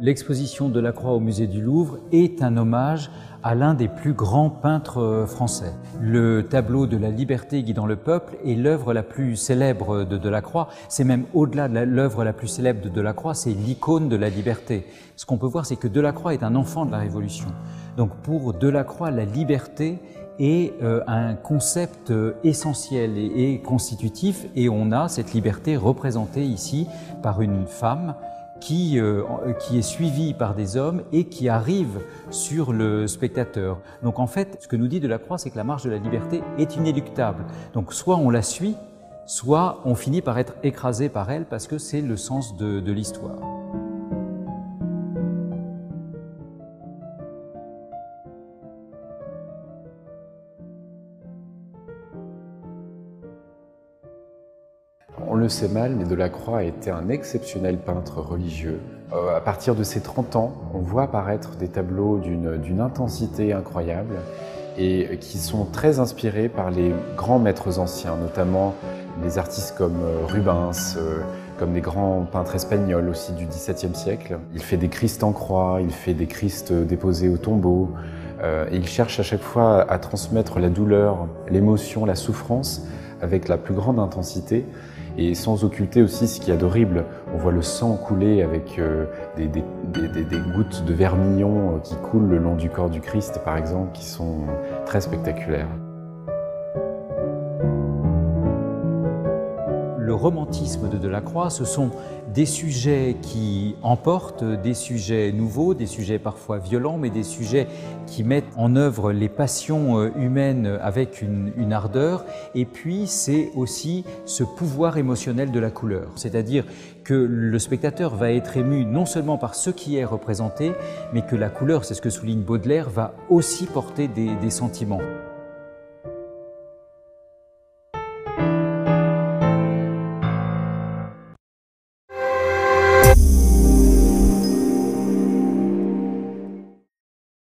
L'exposition de la Croix au musée du Louvre est un hommage à l'un des plus grands peintres français. Le tableau de la liberté guidant le peuple est l'œuvre la plus célèbre de Delacroix. C'est même au-delà de l'œuvre la plus célèbre de Delacroix, c'est l'icône de la liberté. Ce qu'on peut voir, c'est que Delacroix est un enfant de la Révolution. Donc pour Delacroix, la liberté est euh, un concept euh, essentiel et constitutif et on a cette liberté représentée ici par une femme qui, euh, qui est suivi par des hommes et qui arrive sur le spectateur. Donc en fait, ce que nous dit Delacroix, c'est que la marche de la liberté est inéluctable. Donc soit on la suit, soit on finit par être écrasé par elle parce que c'est le sens de, de l'histoire. On le sait mal, mais Delacroix a été un exceptionnel peintre religieux. Euh, à partir de ses 30 ans, on voit apparaître des tableaux d'une intensité incroyable et qui sont très inspirés par les grands maîtres anciens, notamment des artistes comme euh, Rubens, euh, comme des grands peintres espagnols aussi du XVIIe siècle. Il fait des Christ en croix, il fait des Christ déposés au tombeau, et il cherche à chaque fois à transmettre la douleur, l'émotion, la souffrance avec la plus grande intensité et sans occulter aussi ce qu'il y a d'horrible. On voit le sang couler avec euh, des, des, gouttes de vermillon euh, qui coulent le long du corps du Christ, par exemple, qui sont très spectaculaires. Le romantisme de Delacroix, ce sont des sujets qui emportent, des sujets nouveaux, des sujets parfois violents, mais des sujets qui mettent en œuvre les passions euh, humaines avec une, ardeur. Et puis, c'est aussi ce pouvoir émotionnel de la couleur. C'est-à-dire que le spectateur va être ému non seulement par ce qui est représenté, mais que la couleur, c'est ce que souligne Baudelaire, va aussi porter des sentiments.